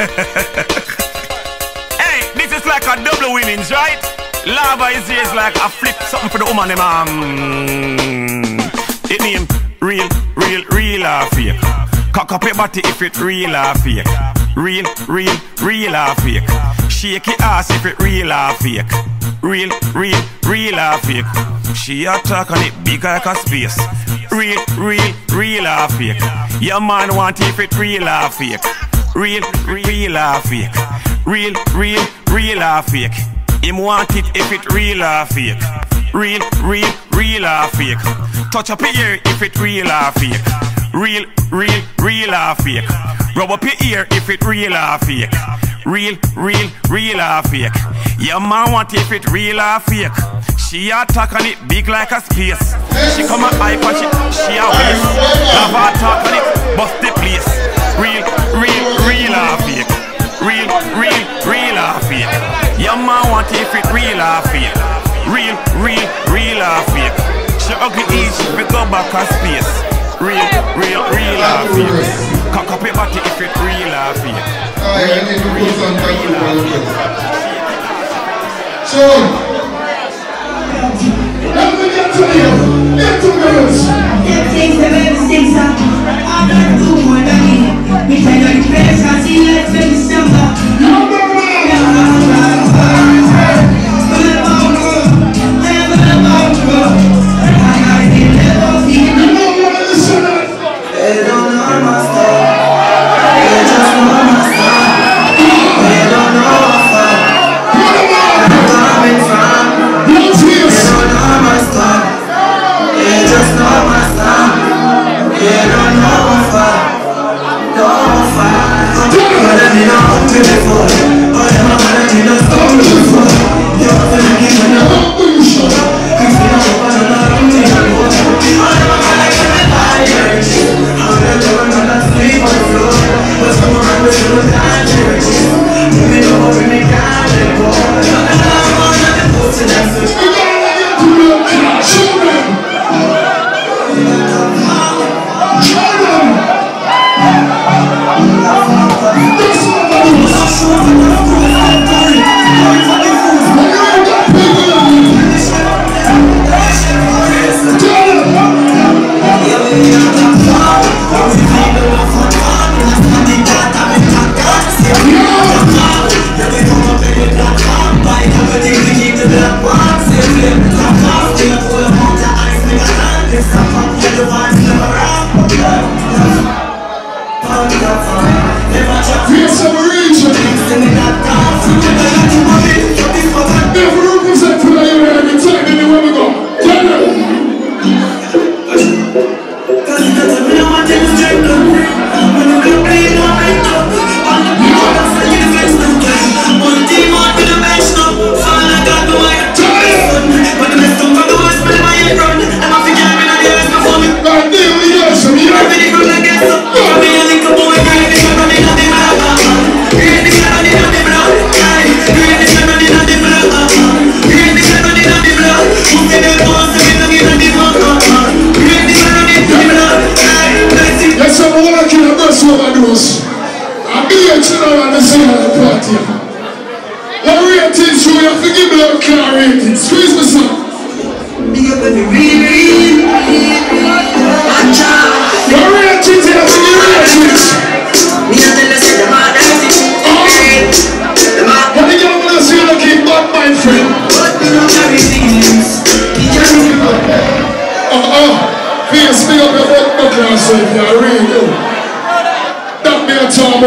hey, this is like a double winnings, right? Lava is here is like a flip something for the woman, them, um, it name real, real, real or fake. Cock up your body if it real or fake. Real, real, real or fake. Shake your ass if it real or fake. Real, real, real or fake. She a talk on it big like a space. Real, real, real or fake. Your man want if it real or fake. Real, real or fake. Real, real, real or fake. Him want it if it real or fake. Real, real, real or fake. Touch up your ear if it real or fake. Real, real, real or fake. Rub up your ear if it real or fake. Real, real, real or fake. Your man want if it real or fake. She attack on it big like a space. She come a hype and she, she a waste. Love talk on it, bust the place. Real, real, real or fake. Real, real, real or fake. Your man want if it real or fake. Real, real, real or fake. She ugly each if it go back a space. Real, real, real or fake. Cock up your body if it real or fake. Alright, I need to put some back real or fake. So, let me get to you. Get to girls. Them things them ever six up. Than it. Me tell you the best, I see you like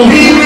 be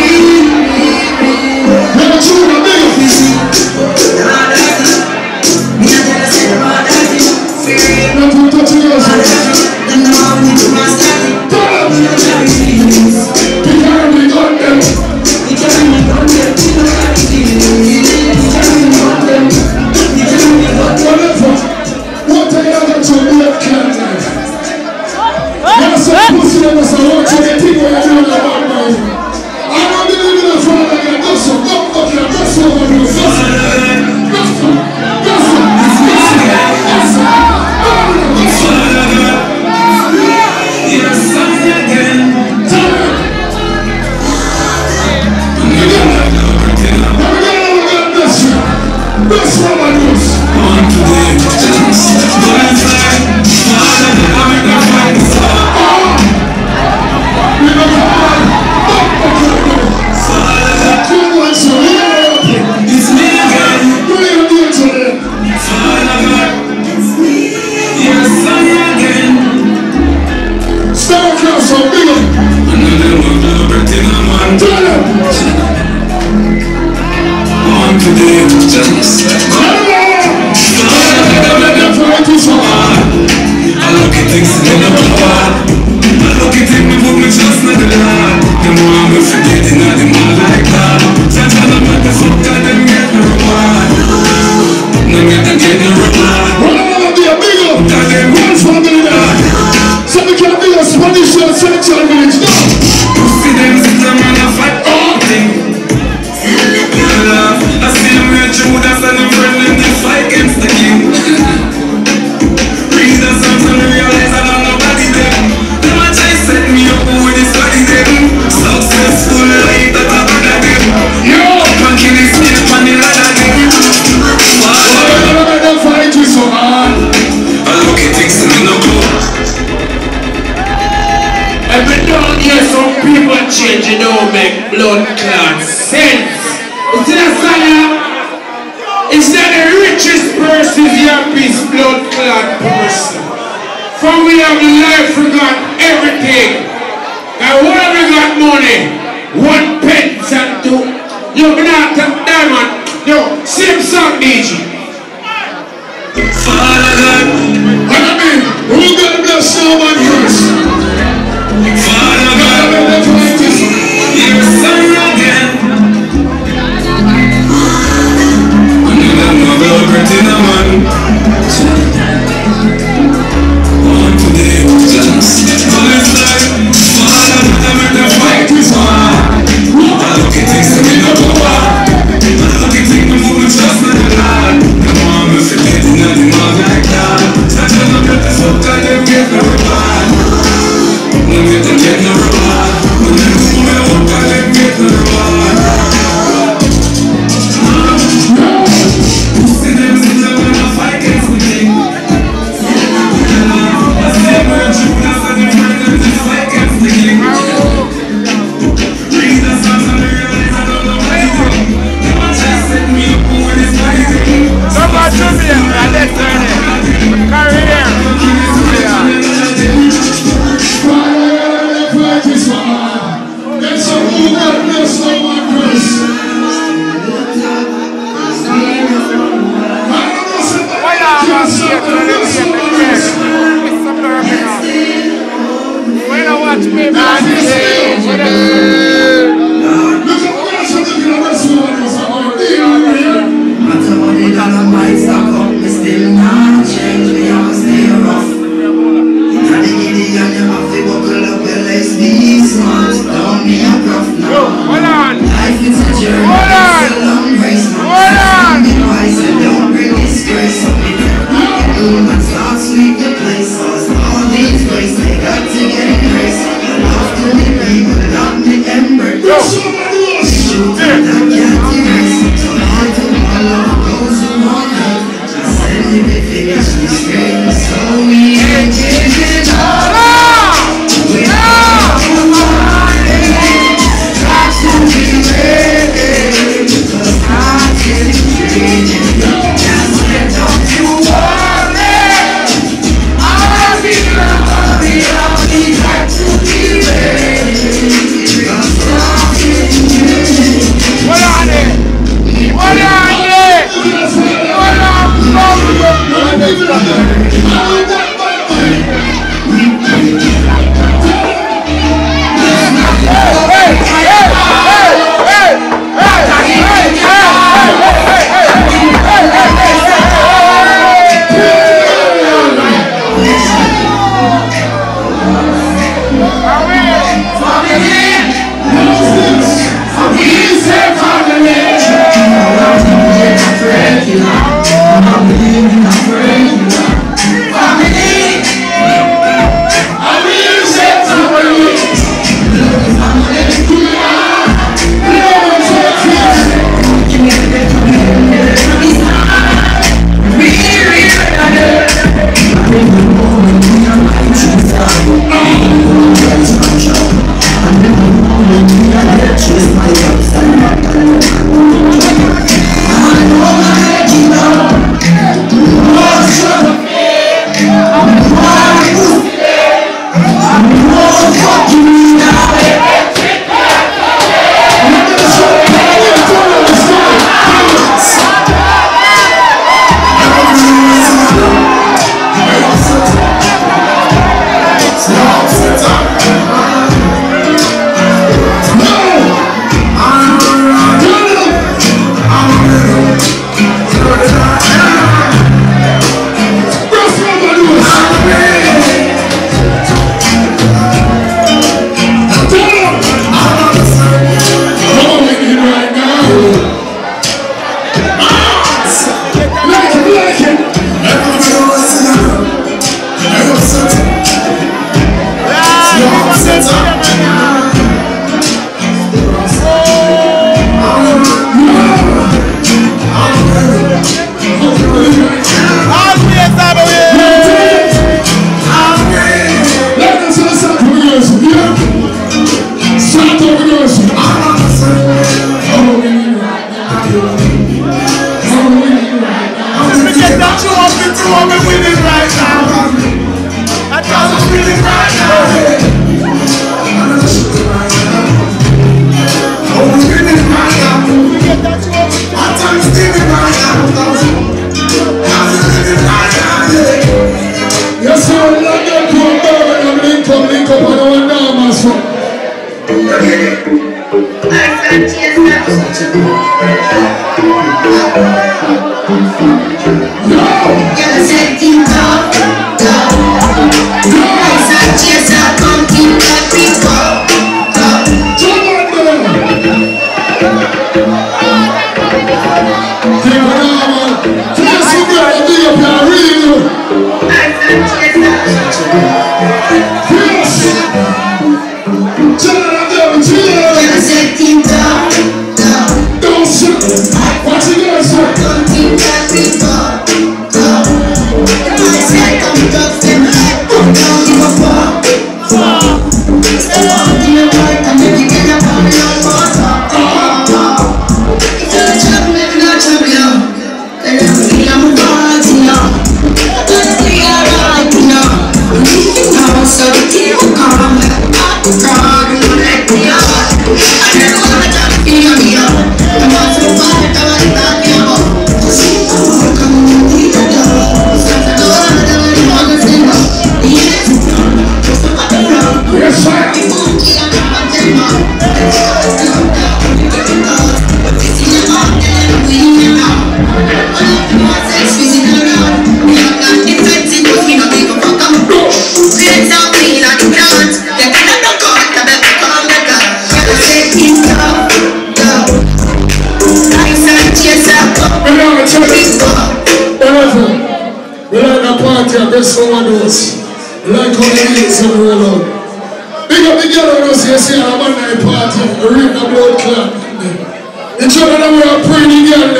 When I watch me, man.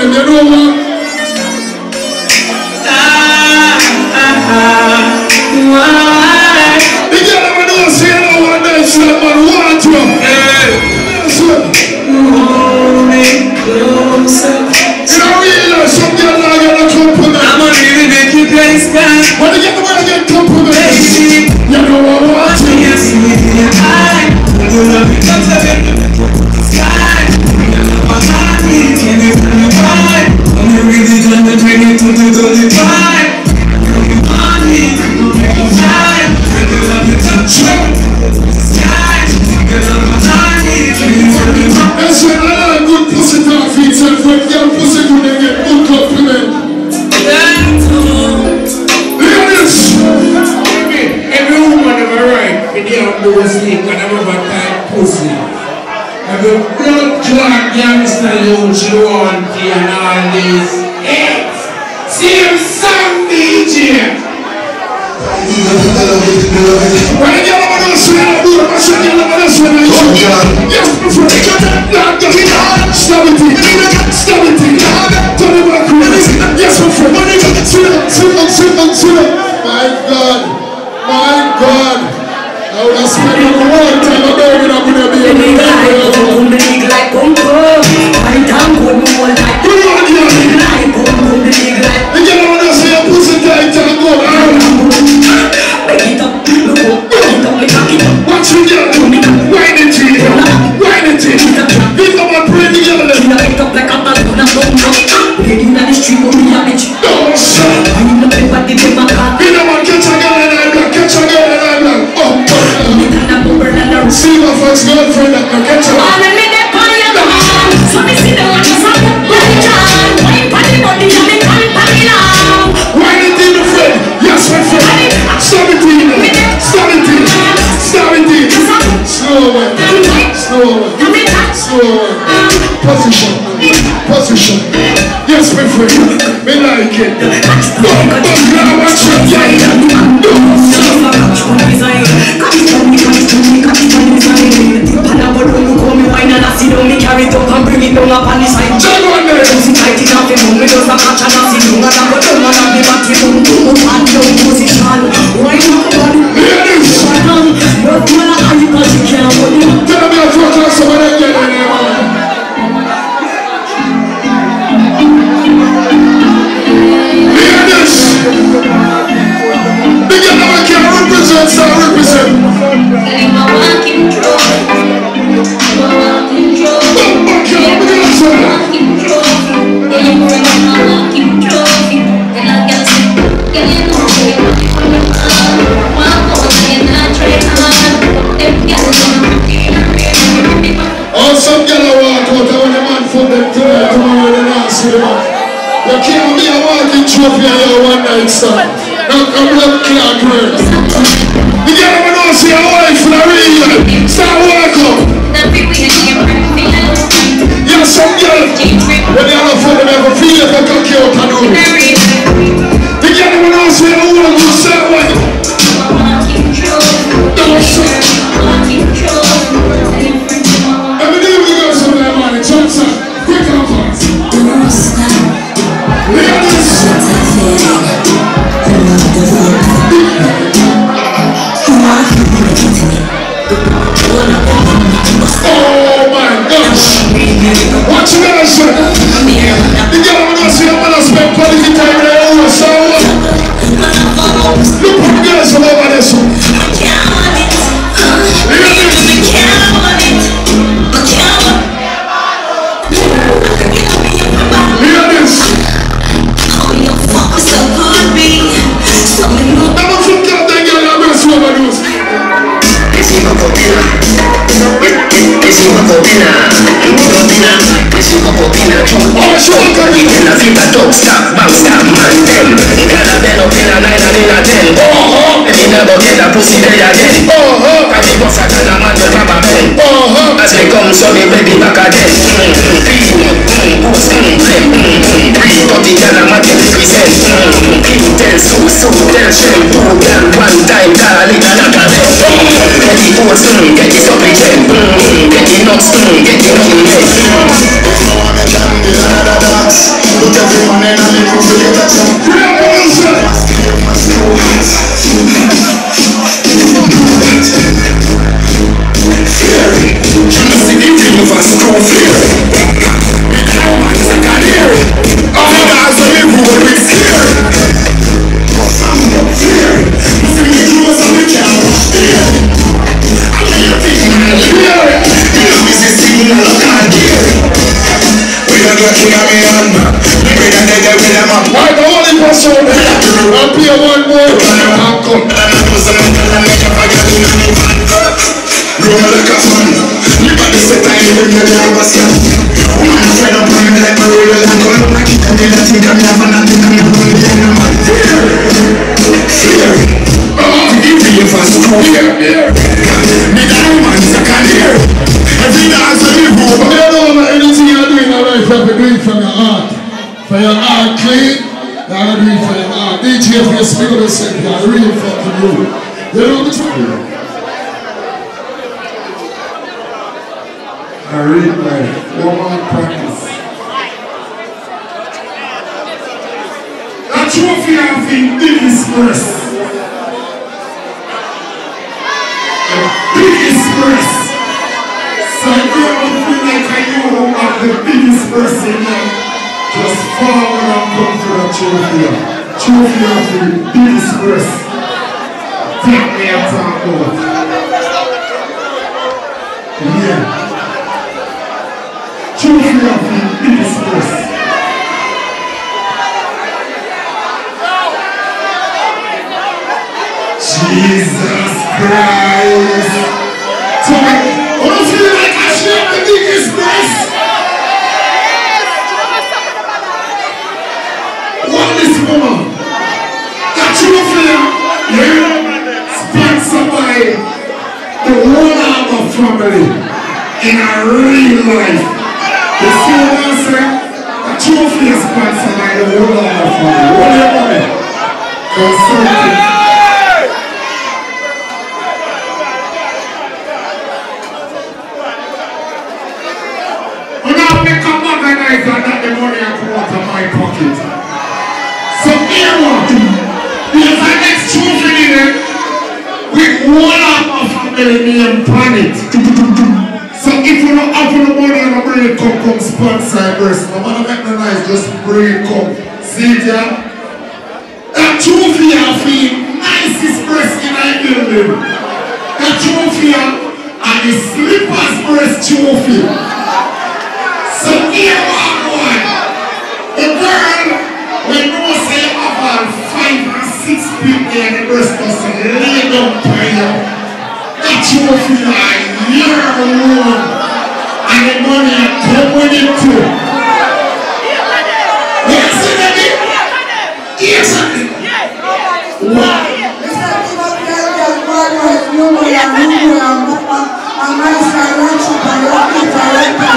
别住。nonga palisai Jano emergency kaiti chafi mumi dosa pacha nasi Nunga nako tunga the bati mungu Mupando kuzi chafi Szokar na vida toksa, mausta, mantel Caramelo que la nena de la del Ojo, eliminado de la pussy de la del Ojo, caribo saca la mano el rapabel Ojo, hazle con sol y baby back again Pino, pus, three thirty gal I'm a get represent. Clean tell so so tell shame two gal one time call it a knock a bell. Get the oats, get the supplicant, get the nuts, get the nothing Why the only person I'll play one more and come. Rumor like a fan. You know man, anything you're doing in life, you have to do it from your heart. For your heart clean, you have to for your heart. DJ for your spirit of self, you are really fucking you. You know the truth? I read my woman practice. A trophy of the biggest verse. The biggest verse. So you ever feel like I know have the biggest verse in you, just forward and come to the trophy. Trophy of the biggest verse. Take me and talk about. Yeah. Trophy of the biggest verse. Jesus Christ. So, in a real life. You see what I'm saying? The trophy is sponsored by the whole Armor family. What do you want? There's something. The money I put out of my pocket. So here what? There's an trophy in it with one of my family name planet. So if you don't have the money and bring it come, come sponsor verse. No matter make the nice, just it come. See yeah? That trophy I feel nicest verse in my building. That trophy and the slippers verse trophy. So here one boy, the girl, when you say about five or six people in the breast just lay down I told you that I need the Lord and the money I come with it to. Yes, I did. Yes, I did. Why? I'm not sure I'm not sure if I'm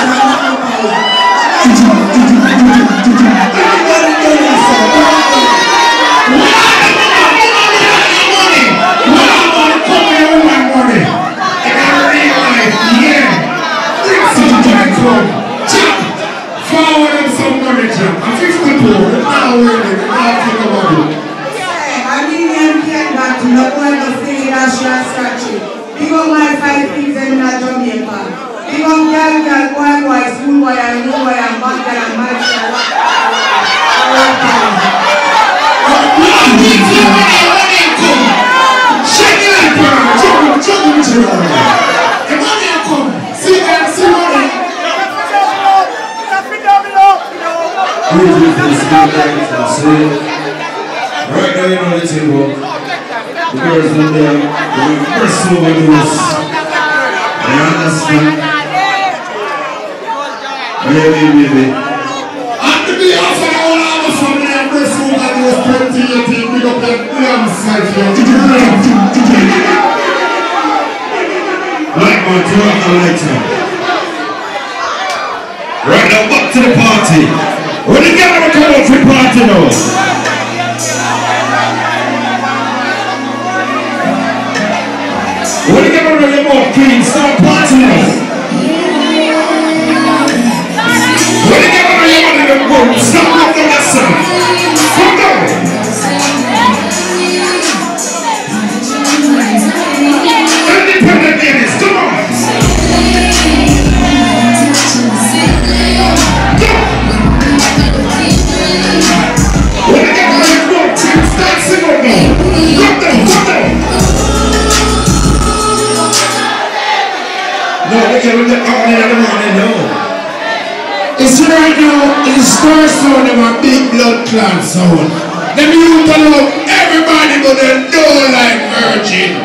The youth alone, everybody gonna know like virgin.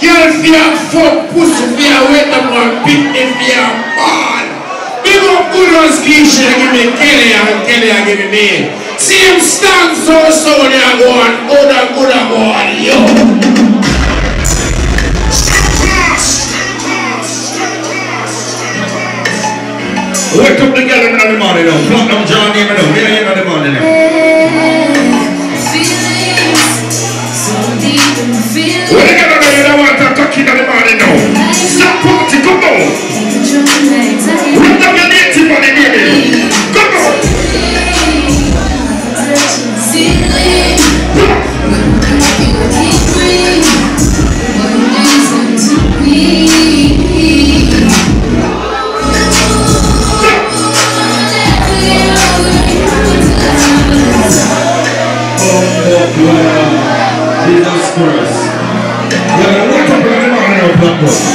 Girl fear fuck, pussy fear fear man. Big up give me Kelly and Kelly give me me. Stand so are going, yo. Wake up the in the morning now. Platinum John name. We are in the morning. Chicago.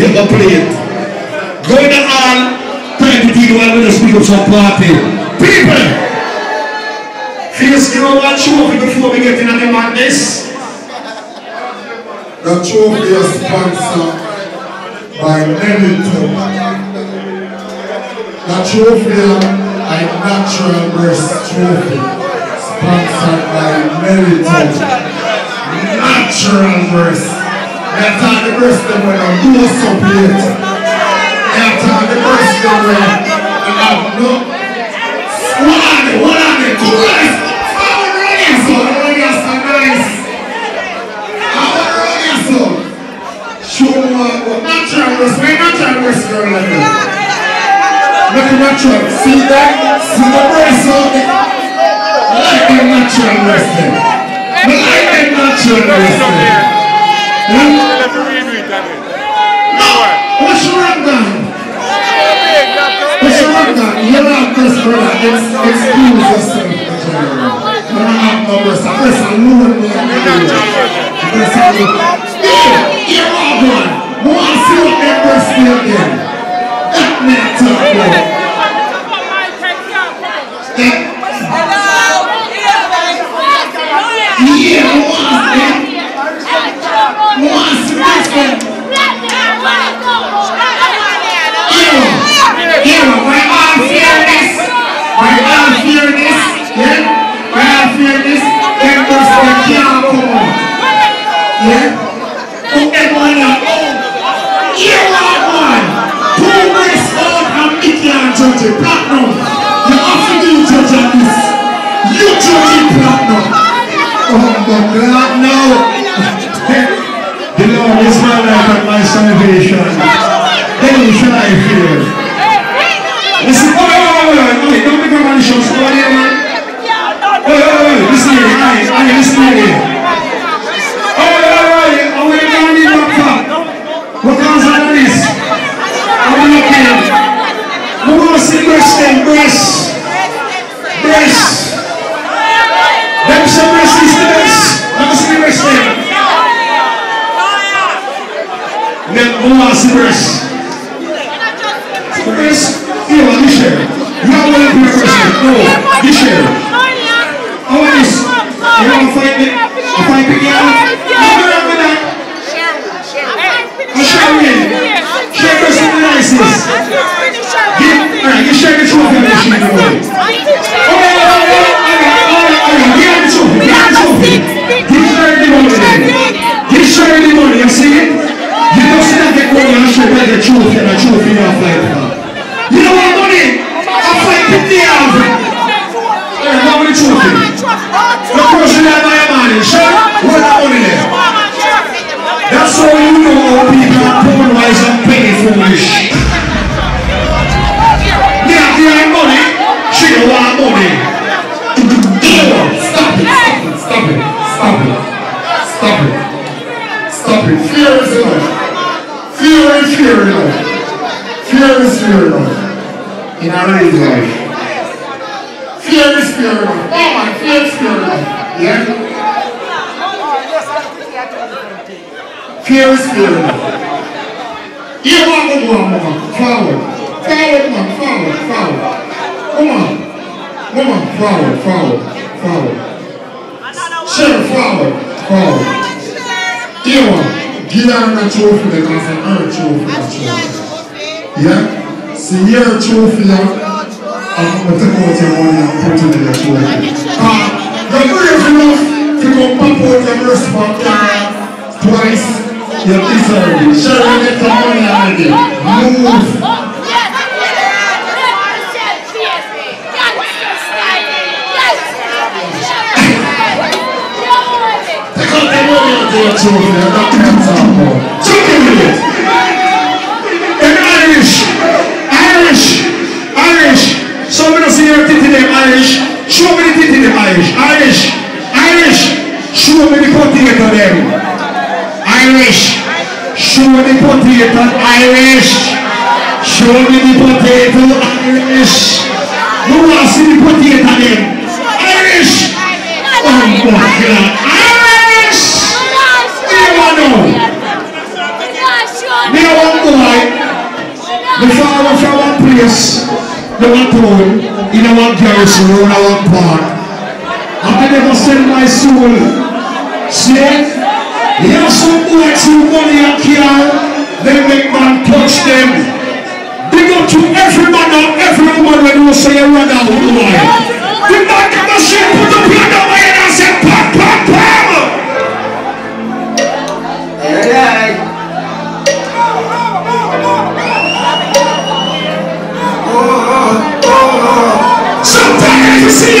hit a plane. Going to all, trying to deal with the speak of some party. People! Please, you know what, show me before we get into the madness. The trophy is sponsored by Meliton. The trophy is natural breast trophy sponsored by Meliton. Natural breast bless them when I do support. Every time they bless them when I have. What are they? What are they? Two eyes. Our royals. Our. Show me natural Look at. See that? See the breast of it. Like a natural wrestling. Like a natural wrestling what's wrong then? What's wrong then? You're not this brother. Ex- Excuse yourself. You don't have no breast. A breast alone, man. Breast alone. Yeah, you're all gone. Who to see what that again? That man talk about. But God, no. The Lord is my life and my salvation. Then shall I fear. Listen, oh, oh, oh, oh, oh, don't become malicious. Go on Is fear enough. In our real life. Fear is fear enough. Oh is fear enough. Yeah? Fear enough. You want to go on, woman. Forward. Forward, man. Forward, forward. Come on. Come on, forward, forward, forward. Sure, forward, forward. Here one, give her a trophy earn trophy. Yeah? Here trophy? I'm going to take out your money and put it in your trophy. You're brave enough to go pop out your camera twice. You deserve it. You get the money already. Move. Take out the and your it. Them Irish, Irish, Irish. Somebody see your titty them Irish. Show me the titty them Irish, Irish, Irish. Show me the potato them. Irish. Show me the potato Irish. Show me the potato Irish. To see the potato them? Irish. Oh my God, Irish. Want know? Me a one boy, the father from one place, the one town, in a one garrison, in a one park. I can never sell my soul. See? Here are some boys who money and car, they make man touch them. Big up to every man and every woman when you say you run out boy. The man can machine put up your number and say, pam, pam, pam. Sometimes you.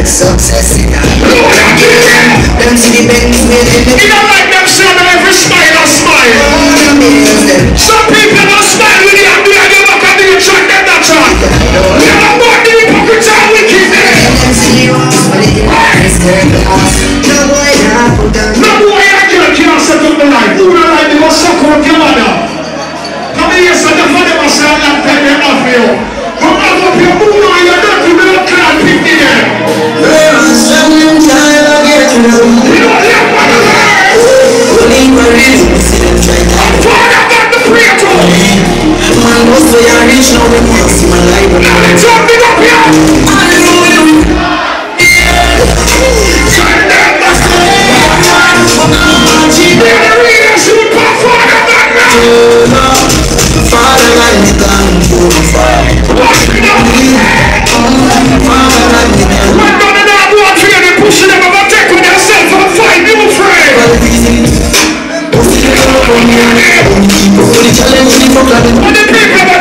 Success in a them. Them see the Benz with You it don't like them saying that every smile a smile. Some people don't smile with you and do it, they back and you try them try. We are about the hypocrites and wicked. Them see you it is most you rich now, can't see my life Now let's up here. Turn them back. They're the real super father got now. Father, I need them to want to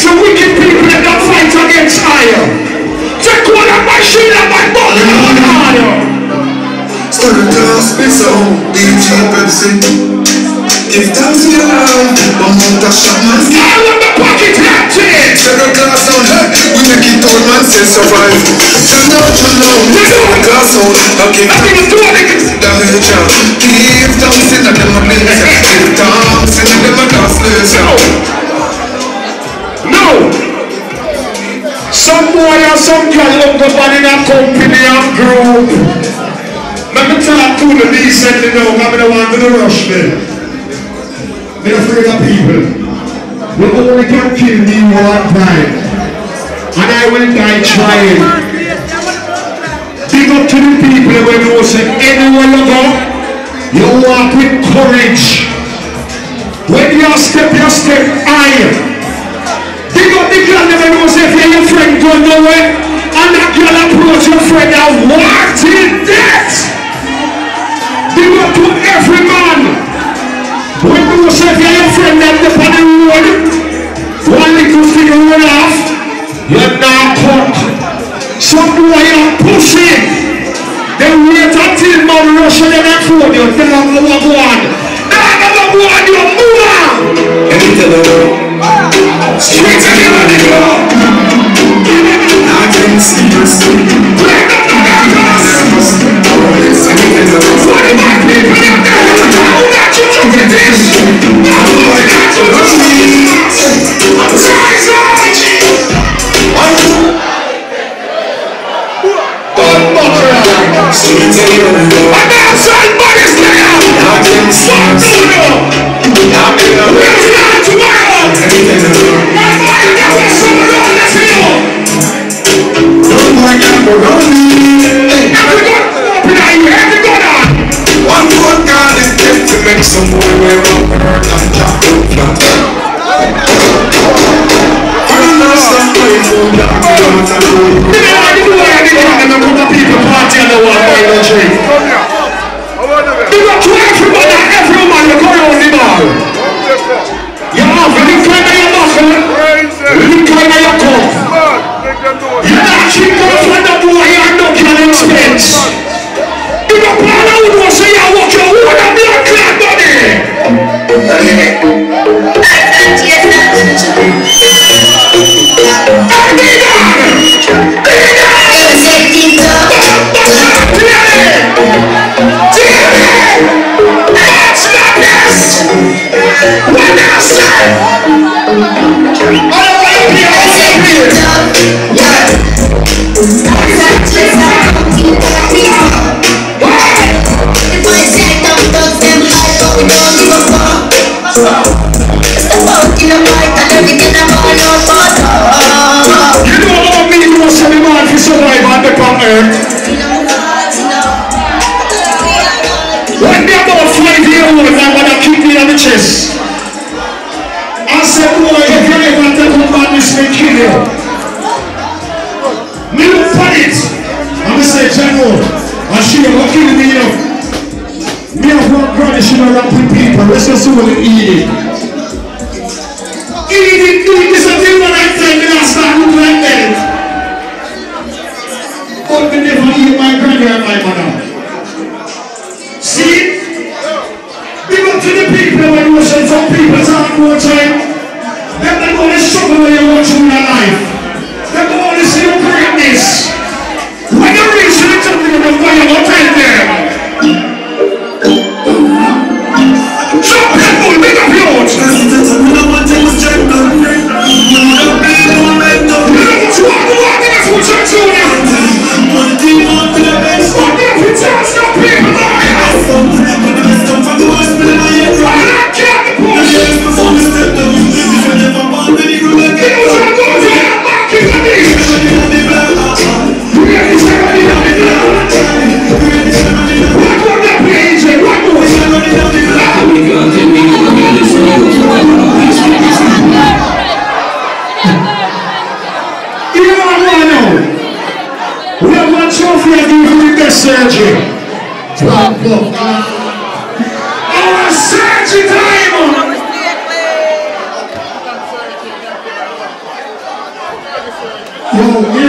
against the wicked people that don't fight against I. Take one of my shield and my body. Start a dance, it's a DJ Pepsi. Give thanks to your life, but mount a shot man. All of the pocket empty. Second class sound, hey, we make it all man say survive. You know, you know, second class sound, okay. I think it's doing it. Nature, give thanks a them a place. Give thanks a them a dance some girl look in a company and group. Let me talk to the decently now, I'm the one to the rush me. Me afraid of people. We only can kill me one time. And I will die trying. Big up to the people who know say anywhere you go, you walk with courage. When you step, you step higher. They don't know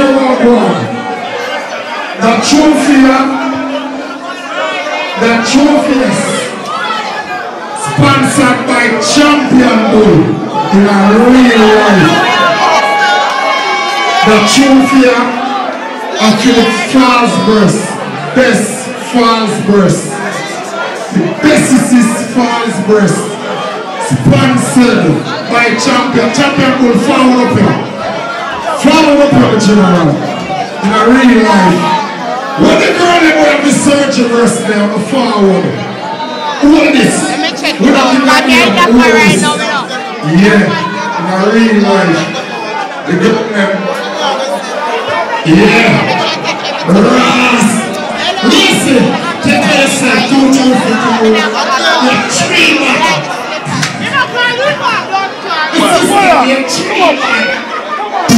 Here we go. The the trophy is sponsored by Champion Bull in a real life. The trophy of Philip Falls Burst, best Falls Burst, the bestest Falls Burst, sponsored by Champion. Champion Bull, follow up here. Follow up on the general in a real life. When the girl that went the surgeon verse there on the forward. What is this? Let me check We it don't out. give But a yeah, damn. that's What my right this? now. Yeah, in a real life. The girl them. Yeah. Ras. Listen. Take yourself. Don't you forget. You're tree man. You're tree man. Listen, forward, forward, here The girl on the fast breast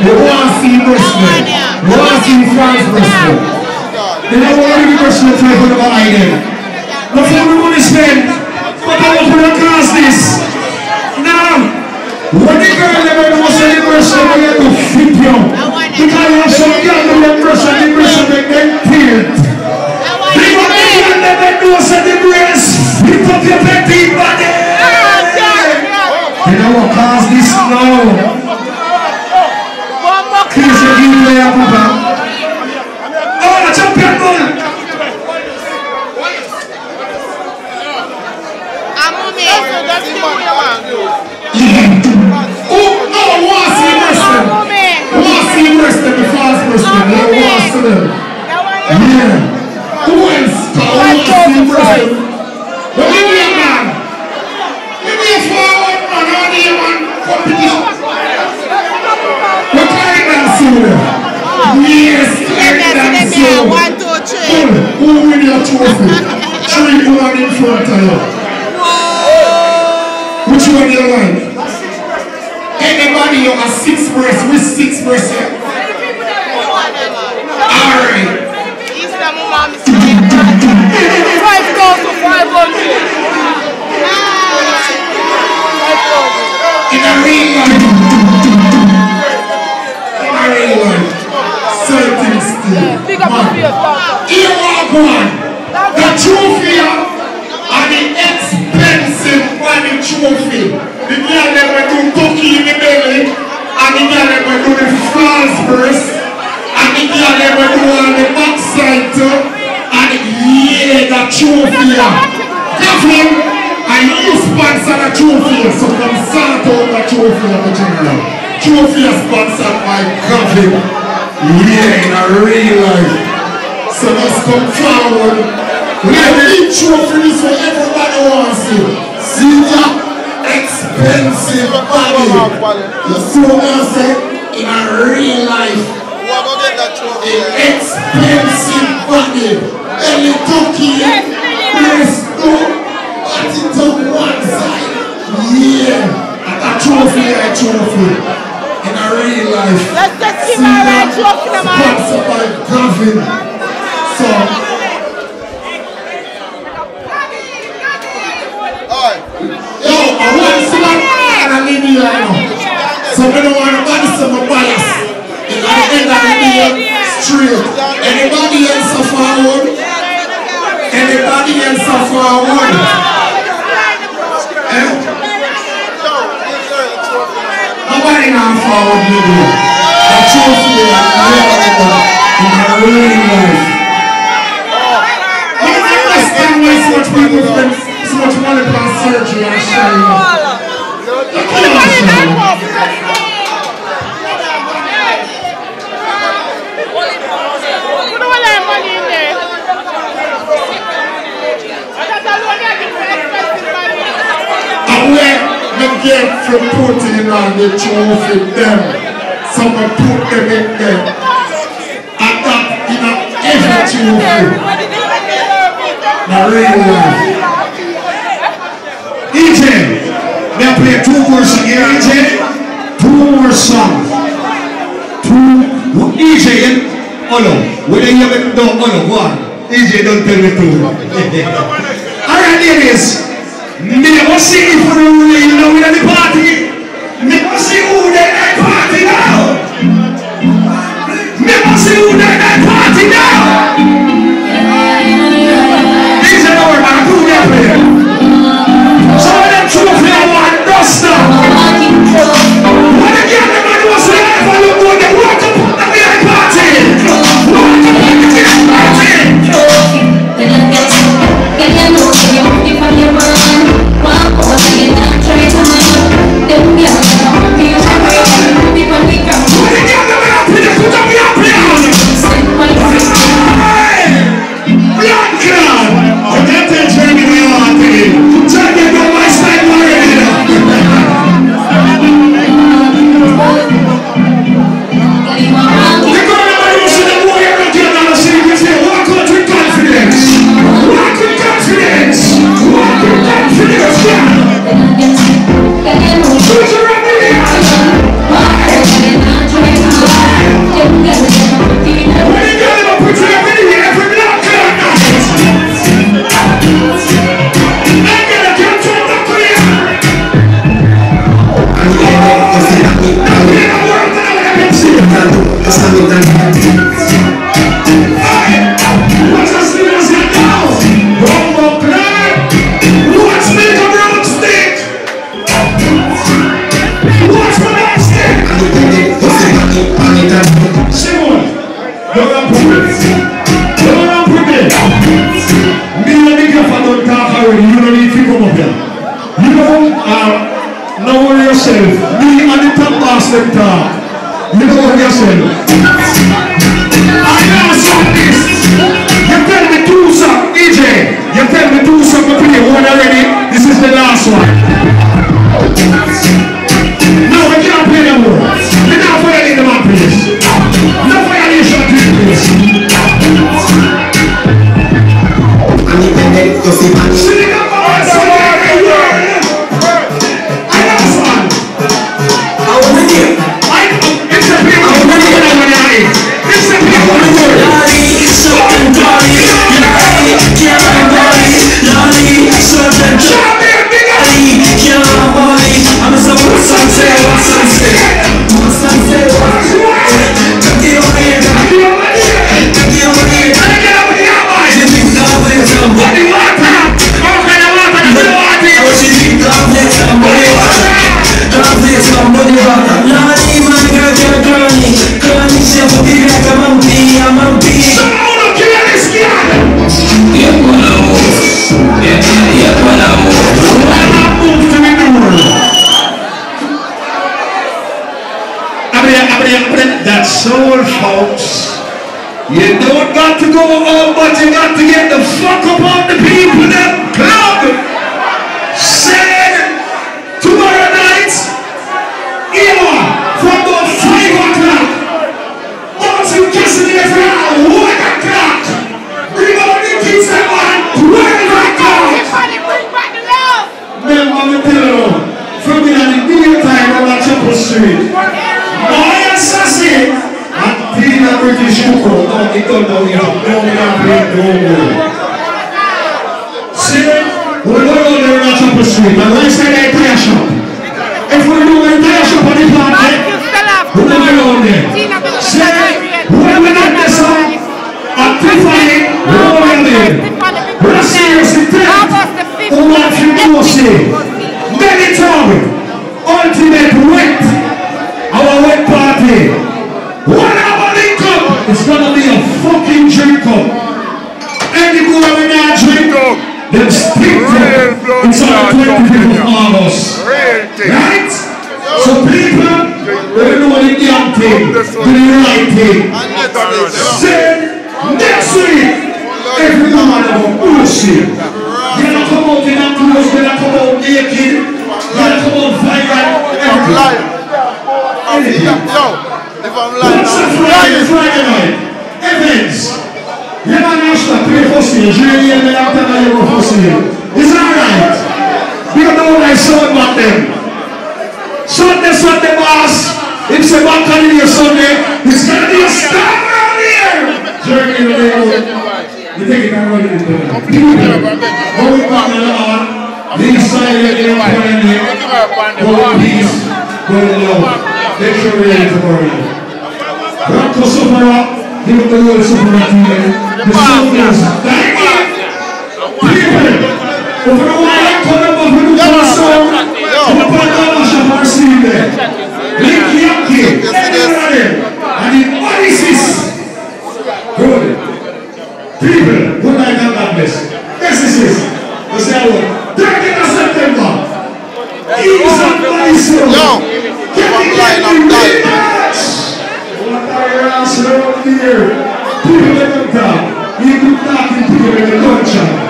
You want to see there. You want to see fast breast there. You know what the question of type of there. Not for the money spend, but I want to cross this. Now, when the girl never knows the breast, they get to flip you. Because you have some girl with the breast and the breast make them peeled. Big the girl never knows the breast, flip up your petty body. You know what cause this now? Please you give me a woman. Nobody not follow I chose you to live in the in my early life. You don't understand why so much people spend so much money on surgery and shit. You can't understand. get for putting on the trophy them. Someone put them in there. And that in a every trophy. Now real. EJ, they play two more songs. Yeah, EJ? Two more songs. Two, EJ, hello. When you have it, no, hello, one. EJ, don't tell me two. All right, ladies. Mais aussi, il faut nous nommer dans. Saw about them. Sunday, Sunday, boss. It's a back on here Sunday. It's gonna be a star around here. Journey in the. You take it and run it. Go with partner on. These side of the peace. Go love. Make sure we're ready night. Bronco. Give it to you. The soldiers. Thank you. People. Over the wire, come up with the song. Come up with the shop and see there. Link Yankee. Everybody. And in Oasis. Good. People, good night and God bless. Yes, this is. Let's say what? 30th of September. Ease and Oasis. Yo, Get I'm the lying, I'm Yankee dying. rematch. What are your ass around here? People in the town. You could talk to people in the culture.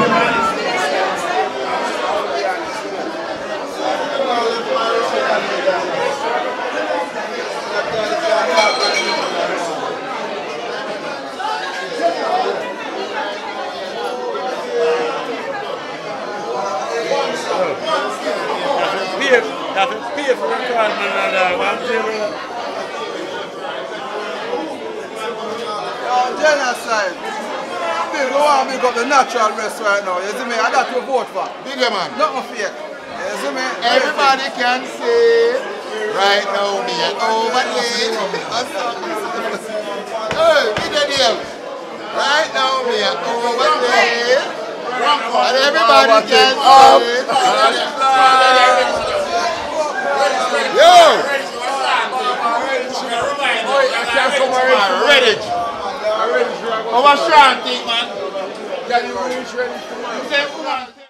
Genocide. Still go on big up the natural rest right now. You see me? I got to vote for. Big man. Nothing fake. You see me? Everybody can say right now me at over there. Hey, big deal. Right now me at over there. And everybody can say. Yo! I can't come around Redditch. Redditch. How much Sean think, man? Can you reach Redditch tomorrow?